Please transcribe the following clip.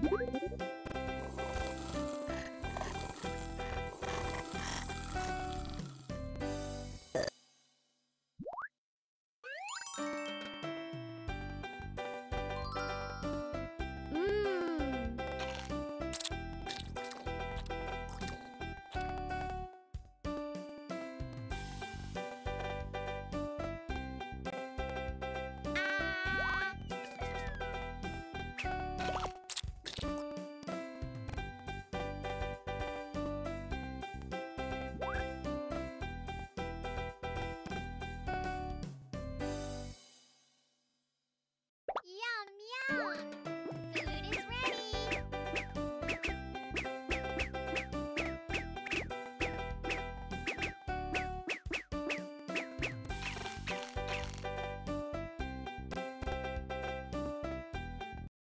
Woo!